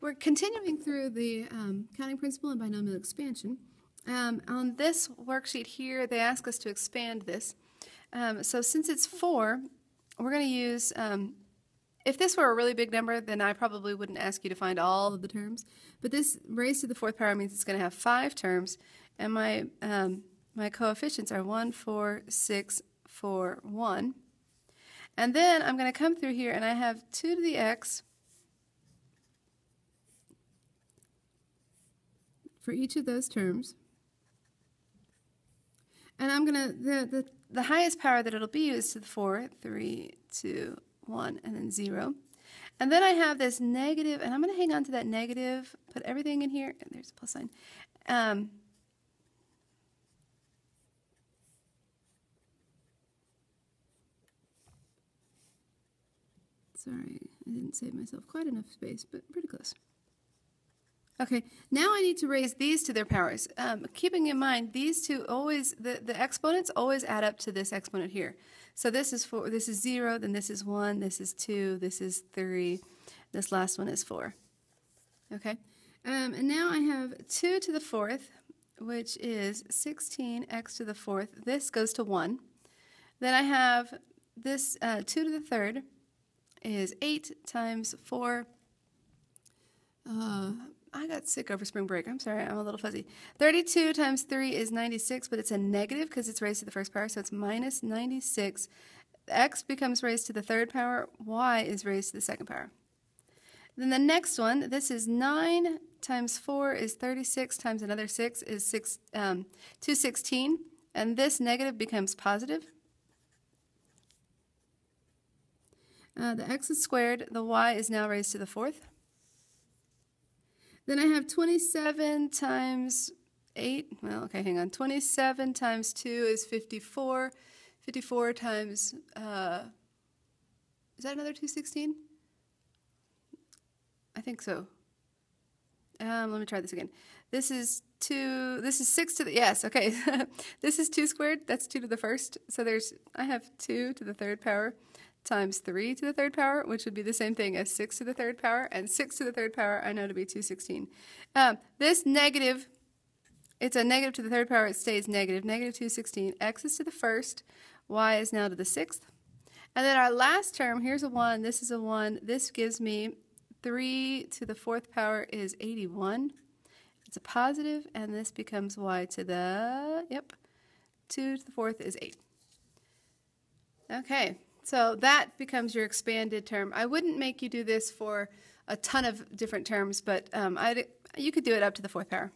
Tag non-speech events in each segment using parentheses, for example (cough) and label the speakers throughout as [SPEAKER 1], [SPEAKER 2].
[SPEAKER 1] we're continuing through the um, counting principle and binomial expansion. Um, on this worksheet here, they ask us to expand this. Um, so since it's 4, we're going to use, um, if this were a really big number, then I probably wouldn't ask you to find all of the terms. But this raised to the fourth power means it's going to have 5 terms, and my, um, my coefficients are 1, 4, 6, 4, 1. And then I'm going to come through here and I have 2 to the x for each of those terms. And I'm going to, the, the, the highest power that it'll be is to the 4, 3, 2, 1, and then 0. And then I have this negative, and I'm going to hang on to that negative, put everything in here, and there's a plus sign. Um, Sorry, I didn't save myself quite enough space, but pretty close. Okay, now I need to raise these to their powers. Um, keeping in mind, these two always, the, the exponents always add up to this exponent here. So this is four, this is zero, then this is one, this is two, this is three, this last one is four. Okay, um, and now I have two to the fourth, which is 16x to the fourth. This goes to one. Then I have this uh, 2 to the third, is 8 times 4. Uh, I got sick over spring break. I'm sorry, I'm a little fuzzy. 32 times 3 is 96, but it's a negative because it's raised to the first power, so it's minus 96. X becomes raised to the third power, Y is raised to the second power. Then the next one, this is 9 times 4 is 36 times another 6 is 6, um, 216, and this negative becomes positive. Uh, the x is squared. The y is now raised to the fourth. Then I have 27 times 8. Well, okay, hang on. 27 times 2 is 54. 54 times, uh, is that another 216? I think so. Um, let me try this again. This is 2, this is 6 to the, yes, okay. (laughs) this is 2 squared. That's 2 to the first. So there's, I have 2 to the third power times 3 to the third power, which would be the same thing as 6 to the third power, and 6 to the third power I know to be 216. Um, this negative, it's a negative to the third power, it stays negative, negative 216. x is to the first, y is now to the sixth. And then our last term, here's a 1, this is a 1, this gives me 3 to the fourth power is 81. It's a positive, and this becomes y to the, yep, 2 to the fourth is 8. Okay. So that becomes your expanded term. I wouldn't make you do this for a ton of different terms, but um, you could do it up to the fourth power,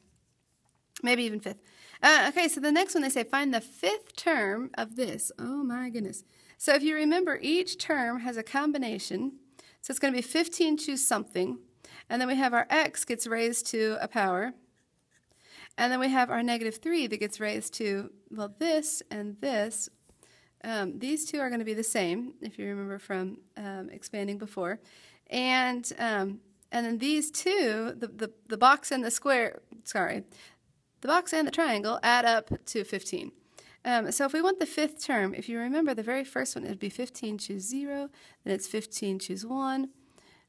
[SPEAKER 1] maybe even fifth. Uh, okay, so the next one they say find the fifth term of this. Oh my goodness. So if you remember, each term has a combination. So it's going to be 15 choose something. And then we have our x gets raised to a power. And then we have our negative 3 that gets raised to, well, this and this um, these two are going to be the same, if you remember from um, expanding before. And, um, and then these two, the, the, the box and the square, sorry, the box and the triangle add up to 15. Um, so if we want the fifth term, if you remember the very first one, it would be 15, choose 0, then it's 15, choose 1,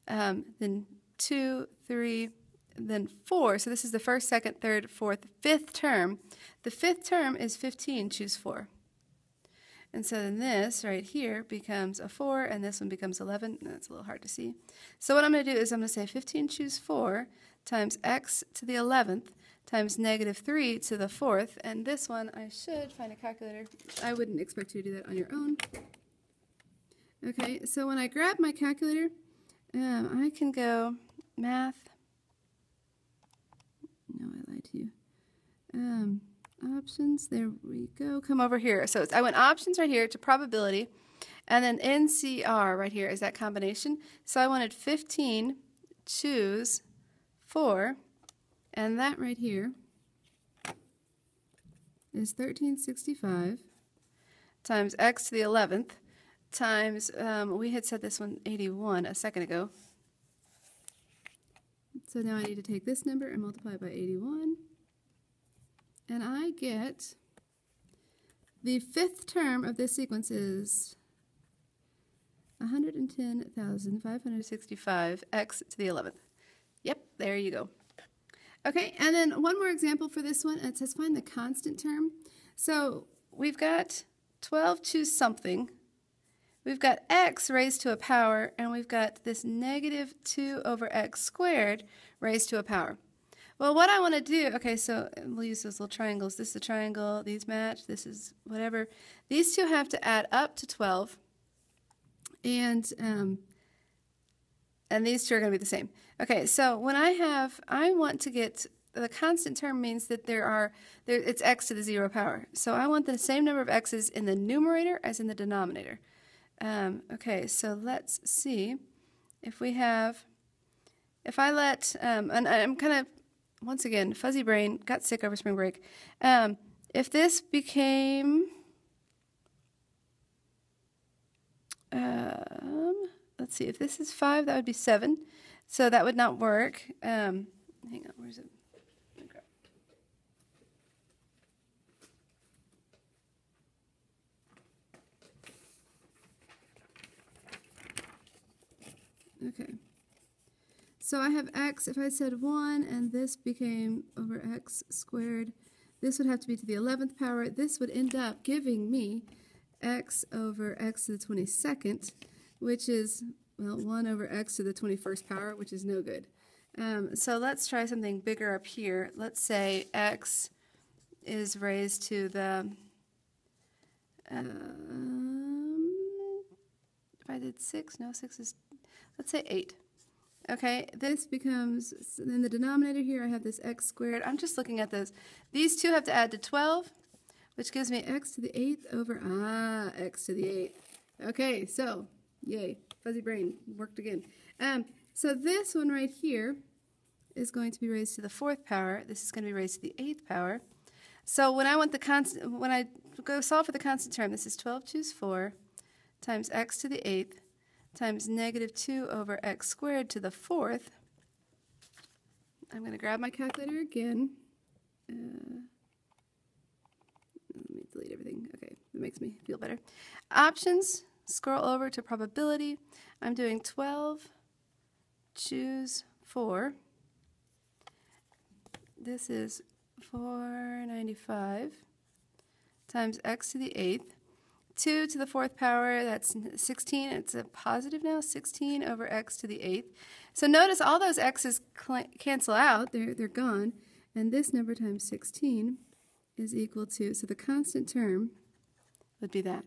[SPEAKER 1] um, then 2, 3, then 4. So this is the first, second, third, fourth, fifth term. The fifth term is 15, choose 4. And so then this right here becomes a 4, and this one becomes 11. That's a little hard to see. So what I'm going to do is I'm going to say 15 choose 4 times x to the 11th times negative 3 to the 4th. And this one, I should find a calculator. I wouldn't expect you to do that on your own. Okay, so when I grab my calculator, um, I can go math. No, I lied to you. Um, options. There we go. Come over here. So I went options right here to probability. And then NCR right here is that combination. So I wanted 15, choose 4. And that right here is 1365 times x to the 11th times, um, we had said this one 81 a second ago. So now I need to take this number and multiply it by 81 and I get the fifth term of this sequence is 110,565 x to the 11th. Yep, there you go. Okay, and then one more example for this one. It says find the constant term. So we've got 12 to something. We've got x raised to a power, and we've got this negative 2 over x squared raised to a power. Well, what I want to do, okay, so we'll use those little triangles. This is a triangle, these match, this is whatever. These two have to add up to 12, and um, and these two are going to be the same. Okay, so when I have, I want to get, the constant term means that there are, there, it's x to the zero power. So I want the same number of x's in the numerator as in the denominator. Um, okay, so let's see if we have, if I let, um, and I'm kind of, once again, fuzzy brain, got sick over spring break. Um, if this became, um, let's see, if this is 5, that would be 7. So that would not work. Um, hang on, where's it? Okay. So I have x, if I said 1 and this became over x squared, this would have to be to the 11th power. This would end up giving me x over x to the 22nd, which is, well, 1 over x to the 21st power, which is no good. Um, so let's try something bigger up here. Let's say x is raised to the, um, if I did 6, no, 6 is, let's say 8. Okay, this becomes, in the denominator here I have this x squared. I'm just looking at this. These two have to add to 12, which gives me x to the 8th over, ah, x to the 8th. Okay, so Yay, fuzzy brain worked again. Um, so this one right here is going to be raised to the fourth power. This is going to be raised to the eighth power. So when I want the constant, when I go solve for the constant term, this is 12 choose 4 times x to the eighth times negative 2 over x squared to the fourth. I'm going to grab my calculator again. Uh, let me delete everything. Okay, that makes me feel better. Options, Scroll over to probability. I'm doing 12, choose 4. This is 495 times x to the 8th. 2 to the 4th power, that's 16. It's a positive now, 16 over x to the 8th. So notice all those x's cancel out. They're, they're gone. And this number times 16 is equal to, so the constant term would be that.